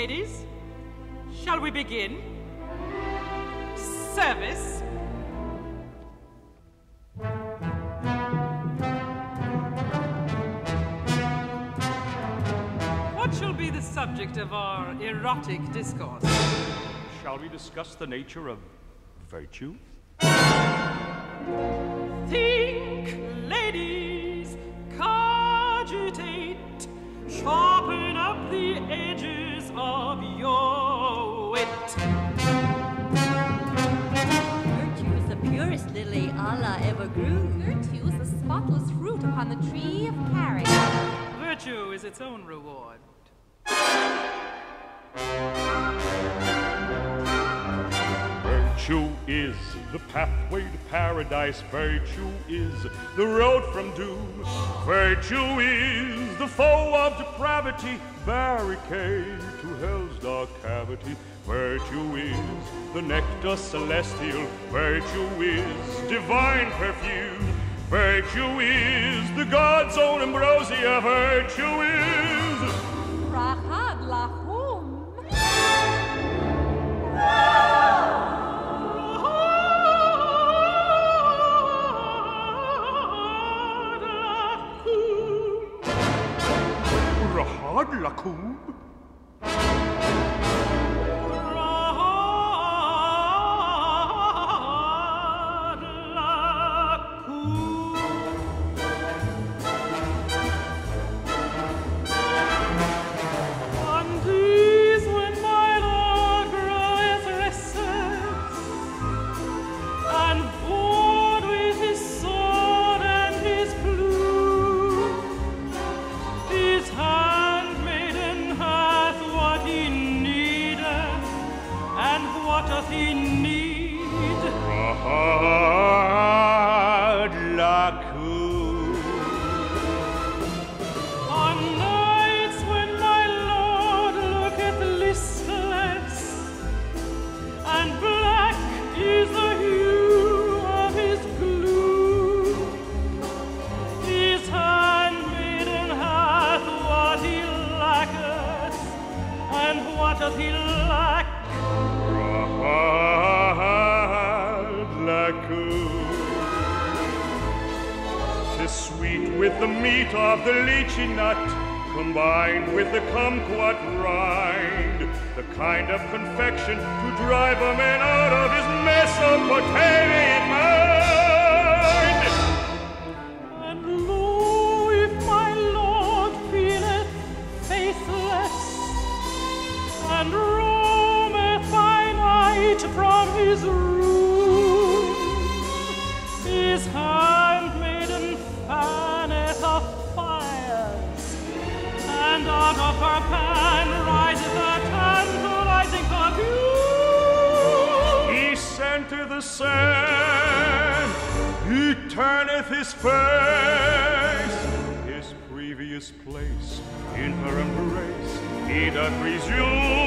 Ladies, shall we begin? Service. What shall be the subject of our erotic discourse? Shall we discuss the nature of virtue? Think, ladies, cogitate, sharpen up the edges of your wit. Virtue is the purest lily Allah ever grew. Virtue is the spotless fruit upon the tree of character. Virtue is its own reward. Virtue is the pathway to paradise. Virtue is the road from doom. Virtue is the foe of depravity, barricade to hell's dark cavity. Virtue is the nectar celestial. Virtue is divine perfume. Virtue is the God's own ambrosia. Virtue is. Rahad lahum. Rahad sweet with the meat of the lychee nut, combined with the kumquat rind, the kind of confection to drive a man out of his Mesopotamian mind. And lo, if my Lord feeleth faithless, and roameth by night from his pan riseth perfume. He centre the sand, he turneth his face, his previous place in her embrace, he doth resume,